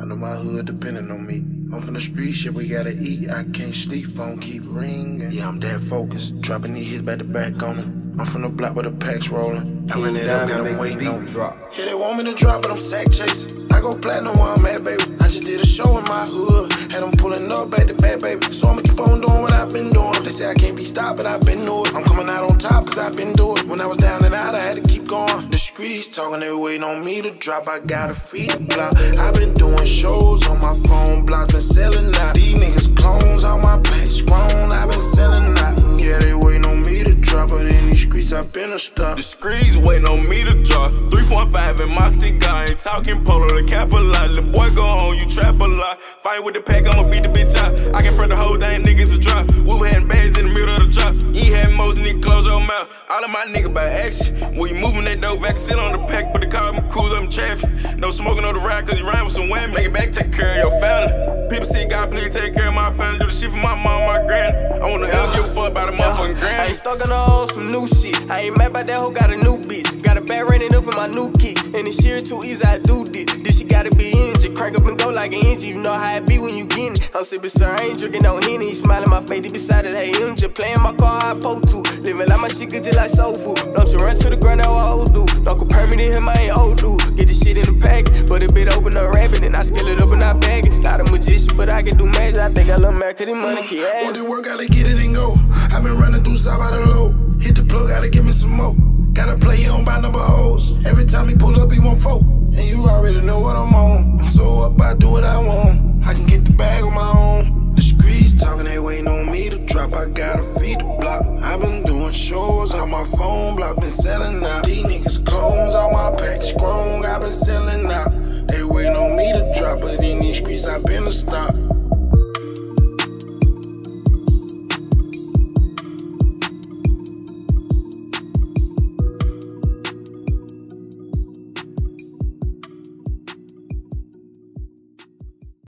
I know my hood depending on me. I'm from the street, shit, we gotta eat. I can't sleep, phone keep ringing. Yeah, I'm that focused. Dropping these hits back to back on them. I'm from the block where the packs rolling. I ran it up, got them waiting on me. Yeah, they want me to drop, but I'm sack chasing. I go platinum while I'm at, baby. I just did a show in my hood. Had them pulling up back to back, baby. So I'ma keep on doing what I've been doing. They say I can't be stopped, but I've been doing it. I'm coming out on top, cause I've been doing it. When I was down and out, I had to keep going. The streets talking, they waiting on me to drop. I gotta feed the block. I've been doing shows on my phone blocks, been selling out. These niggas clones, all my packs grown. I've been selling out. Yeah, they waiting on me to drop, but in these streets, I've been a star. The screens waiting on me to drop. 3.5 in my cigar, ain't talking polo, the cap a lot. The boy go home, you trap a lot. Fight with the pack, I'ma beat the bitch out. I can front the whole thing, niggas a drop. We were having bags in the middle of the drop. Ain't had most niggas close your mouth. All of my niggas by action. When you moving that dope, vac sit on the pack, but the car, I'm cool, I'm traffic. No smoking on the ride, cause you rhyme with some women. Make it back, take care of your family. People see God, please take care of my family. Do the shit for my mom, my granny. I wanna ever give a fuck about a motherfucking I granny. ain't stuck on all some new shit. I ain't mad about that hoe, got a new bitch. Got a bad running up in my new kick. And this year too easy, I do this. This shit gotta be engine. Crank up and go like an engine. You know how it be when you get it. I'm sipping sir, I ain't drinking no henny. He smiling my face, deep beside it, hey, engine. Playing my car, I pull to. Living like my shit good just like soul food. Don't you run to the ground, now I old do. Don't compare me to him, I ain't old dude. Get this shit in the packet, but it bit open up rabbit. And I scale it up and I bag it. Not a magician, but I can do magic. I think I love America, the money can add. Want the work, gotta get it and go. i been running through South by the low. Hit the plug, gotta give me some more. Gotta play, he don't buy number hoes. Every time he pull up, he want four. And you already know what I'm on. waiting on me to drop, I gotta feed the block. i been doing shows on my phone block, been selling out. These niggas clones, all my packs grown, i been selling out. They waiting on me to drop, but in these streets, i been a stop.